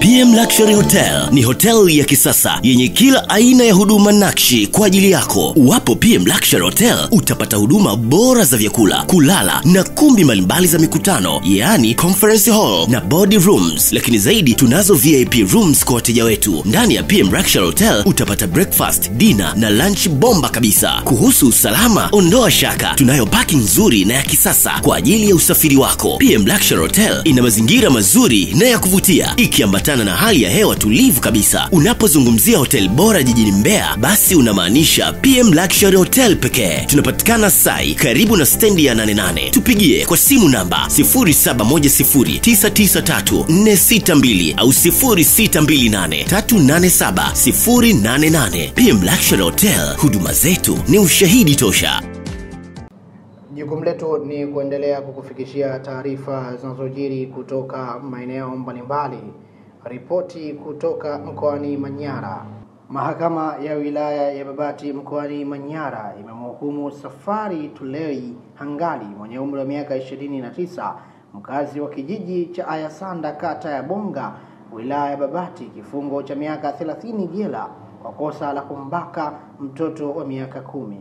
PM Luxury Hotel ni hotel ya kisasa yenye kila aina ya huduma nakshi kwa ajili yako. Uwapo PM Luxury Hotel utapata huduma bora za vyakula, kulala na kumbi mbalimbali za mikutano, yaani conference hall na body rooms. Lakini zaidi tunazo VIP rooms kwa wateja wetu. Ndani ya PM Luxury Hotel utapata breakfast, dinner na lunch bomba kabisa. Kuhusu usalama, ondoa shaka, tunayo parking nzuri na ya kisasa kwa ajili ya usafiri wako. PM Luxury Hotel ina mazingira mazuri na ya kuvutia ikiambatana na hali ya hewa tulivu kabisa. Unapozungumzia hotel bora jijini Mbeya, basi unamaanisha PM Luxury Hotel pekee. Tunapatikana Sai, karibu na stendi ya 88. Tupigie kwa simu namba 0710993462 au 0628387088. PM Luxury Hotel, huduma zetu ni ushahidi tosha. Jukumu letu ni kuendelea kukufikishia taarifa zinazojiri kutoka maeneo mbalimbali. Ripoti kutoka mkoani Manyara. Mahakama ya wilaya ya Babati mkoani Manyara imemhukumu Safari Tulei Hangali mwenye umri wa miaka 29 mkazi wa kijiji cha Ayasanda kata ya Bonga wilaya ya Babati kifungo cha miaka 30 jela kwa kosa la kumbaka mtoto wa miaka kumi.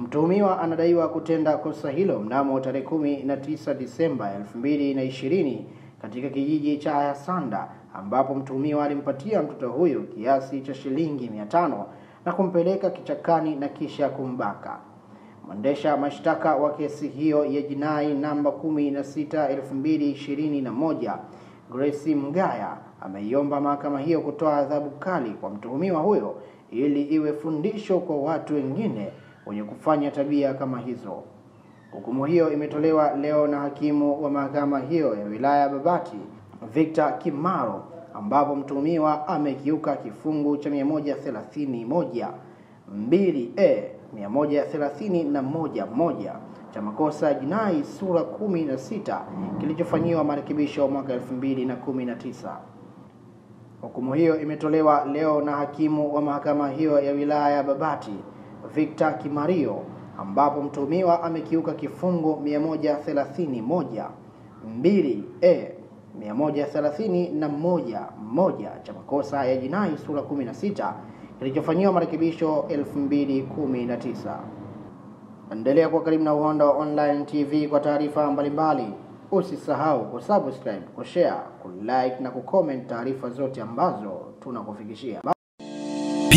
Mtuhumiwa anadaiwa kutenda kosa hilo mnamo tarehe kumi na tisa Disemba elfu mbili na ishirini katika kijiji cha Ayasanda ambapo mtuhumiwa alimpatia mtoto huyo kiasi cha shilingi mia tano na kumpeleka kichakani na kisha kumbaka. Mwendesha mashtaka wa kesi hiyo ya jinai namba kumi na sita elfu mbili ishirini na moja Grace Mgaya ameiomba mahakama hiyo kutoa adhabu kali kwa mtuhumiwa huyo ili iwe fundisho kwa watu wengine wenye kufanya tabia kama hizo. Hukumu hiyo imetolewa leo na hakimu wa mahakama hiyo ya wilaya ya Babati Victor Kimaro, ambapo mtuhumiwa amekiuka kifungu cha 131 2a 131 moja cha makosa ya jinai sura 16 kilichofanyiwa marekebisho mwaka 2019. Hukumu hiyo imetolewa leo na hakimu wa mahakama hiyo ya wilaya ya Babati Victor Kimario ambapo mtuhumiwa amekiuka kifungu 131 2a 131 moja cha makosa ya jinai sura 16 kilichofanyiwa marekebisho 2019. Endelea kuwa karibu na Uhondo Online TV kwa taarifa mbalimbali. Usisahau kusubscribe, kushare, kulike na kucomment taarifa zote ambazo tunakufikishia.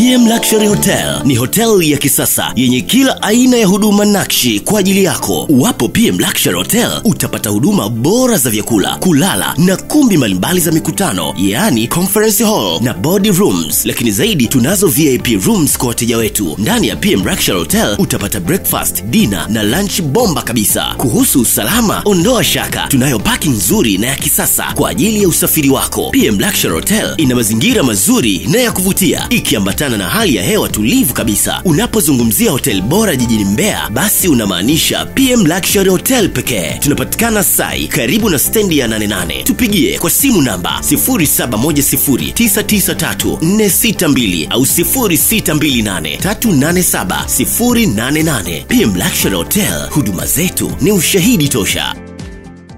PM Luxury Hotel ni hotel ya kisasa yenye kila aina ya huduma nakshi kwa ajili yako. Uwapo PM Luxury Hotel utapata huduma bora za vyakula, kulala na kumbi mbalimbali za mikutano, yaani conference hall na body rooms. Lakini zaidi tunazo VIP rooms kwa wateja wetu. Ndani ya PM Luxury Hotel utapata breakfast, dinner na lunch bomba kabisa. Kuhusu usalama, ondoa shaka, tunayo parking nzuri na ya kisasa kwa ajili ya usafiri wako. PM Luxury Hotel ina mazingira mazuri na ya kuvutia ikiambatana na hali ya hewa tulivu kabisa. Unapozungumzia hotel bora jijini Mbeya, basi unamaanisha PM Luxury Hotel pekee. Tunapatikana Sai, karibu na stendi ya 88. Tupigie kwa simu namba 0710993462 au 0628387088. PM Luxury Hotel, huduma zetu ni ushahidi tosha.